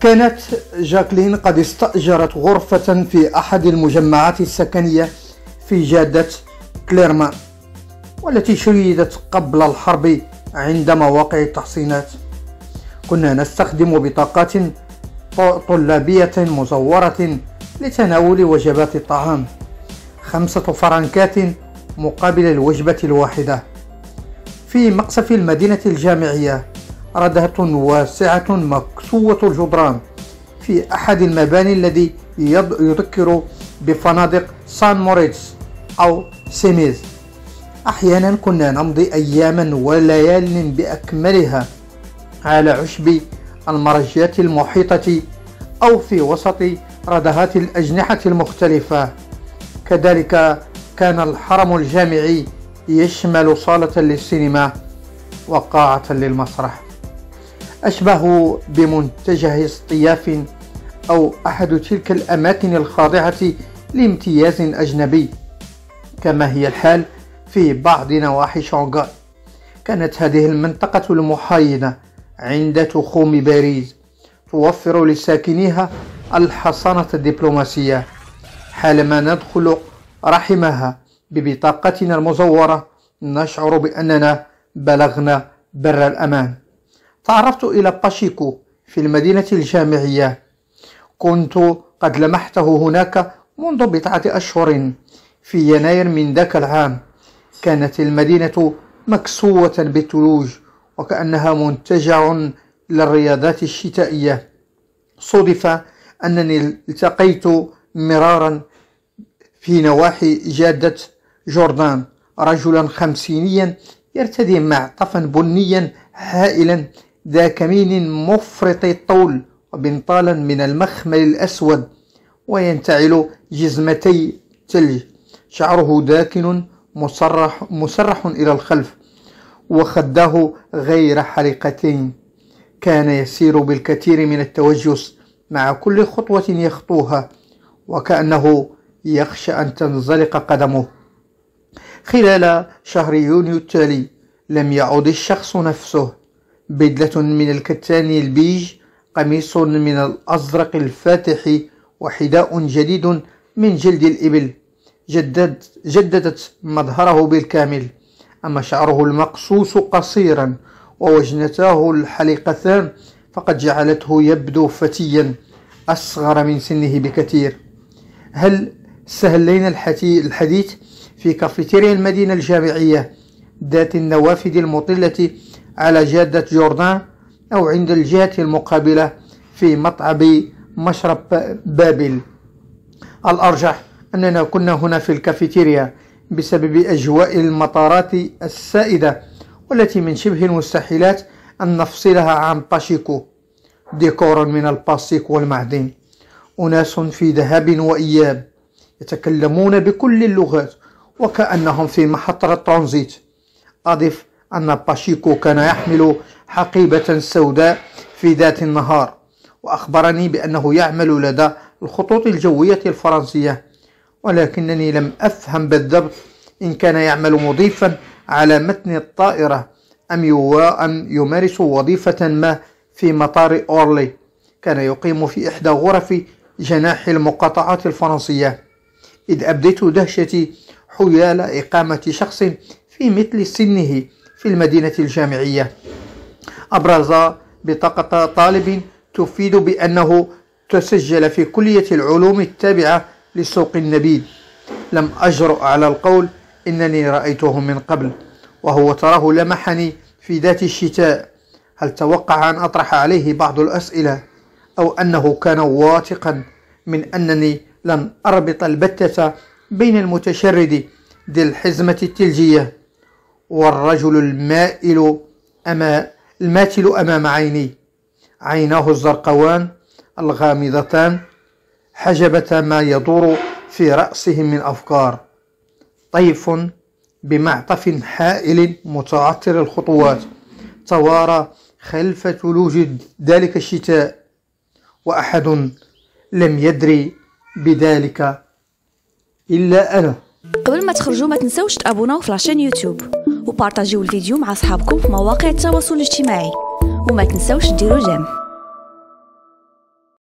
كانت جاكلين قد استأجرت غرفة في أحد المجمعات السكنية في جادة كليرمان والتي شيدت قبل الحرب عند مواقع التحصينات. كنا نستخدم بطاقات طلابية مزورة لتناول وجبات الطعام خمسة فرنكات مقابل الوجبة الواحدة. في مقصف المدينة الجامعية ردهة واسعة مكسوة الجدران في أحد المباني الذي يذكر بفنادق سان موريتس أو سيميز. أحيانا كنا نمضي أياما وليال بأكملها على عشب المرجيات المحيطة أو في وسط ردهات الأجنحة المختلفة. كذلك كان الحرم الجامعي يشمل صالة للسينما وقاعة للمسرح. أشبه بمنتجه اصطياف أو أحد تلك الأماكن الخاضعة لامتياز أجنبي كما هي الحال في بعض نواحي شونغاي كانت هذه المنطقة المحايدة عند تخوم باريس توفر لساكنيها الحصانة الدبلوماسية حالما ندخل رحمها ببطاقتنا المزورة نشعر بأننا بلغنا بر الأمان. تعرفت إلى باشيكو في المدينة الجامعية. كنت قد لمحته هناك منذ بضعة أشهر في يناير من ذاك العام. كانت المدينة مكسوة بالثلوج وكأنها منتجع للرياضات الشتائية. صدف أنني التقيت مرارا في نواحي جادة جوردان. رجلا خمسينيا يرتدي معطفا بنيا هائلا ذا كمين مفرط الطول وبنطالا من المخمل الأسود وينتعل جزمتي ثلج شعره داكن مسرح, مسرح إلى الخلف وخداه غير حلقتين. كان يسير بالكثير من التوجس مع كل خطوة يخطوها وكأنه يخشى أن تنزلق قدمه. خلال شهر يونيو التالي لم يعد الشخص نفسه بدلة من الكتان البيج قميص من الأزرق الفاتح وحذاء جديد من جلد الإبل. جدد جددت مظهره بالكامل. أما شعره المقصوص قصيرا ووجنتاه الحليقتان فقد جعلته يبدو فتيا أصغر من سنه بكثير. هل سهلين الحديث في كافيتيريا المدينة الجامعية ذات النوافذ المطلة على جادة جوردان أو عند الجهة المقابلة في مطعم مشرب بابل. الأرجح أننا كنا هنا في الكافيتيريا بسبب أجواء المطارات السائدة والتي من شبه المستحيلات أن نفصلها عن باشيكو ديكور من البلاستيك والمعدن. أناس في ذهاب وإياب يتكلمون بكل اللغات وكأنهم في محطة الترانزيت أضف أن باشيكو كان يحمل حقيبة سوداء في ذات النهار وأخبرني بأنه يعمل لدى الخطوط الجوية الفرنسية ولكنني لم أفهم بالضبط إن كان يعمل مضيفا على متن الطائرة أم يمارس وظيفة ما في مطار أورلي كان يقيم في إحدى غرف جناح المقاطعات الفرنسية. إذ أبديت دهشتي حيال إقامة شخص في مثل سنه. في المدينة الجامعية. أبرز بطاقة طالب تفيد بأنه تسجل في كلية العلوم التابعة لسوق النبيذ لم أجرؤ على القول إنني رأيته من قبل وهو تراه لمحني في ذات الشتاء. هل توقع أن أطرح عليه بعض الأسئلة أو أنه كان واثقا من أنني لن أربط البتة بين المتشرد ذي الحزمة الثلجية والرجل المائل أما الماتل أمام عيني. عيناه الزرقوان الغامضتان حجبتا ما يدور في رأسه من أفكار. طيف بمعطف حائل متعطر الخطوات. توارى خلف ثلوج ذلك الشتاء. وأحد لم يدري بذلك إلا أنا. قبل ما تخرجوا ما تنسوش تابوناو في la chaîne يوتيوب. وبارطاجيو الفيديو مع أصحابكم في مواقع التواصل الاجتماعي. وما تنسوش ديروا j'aime.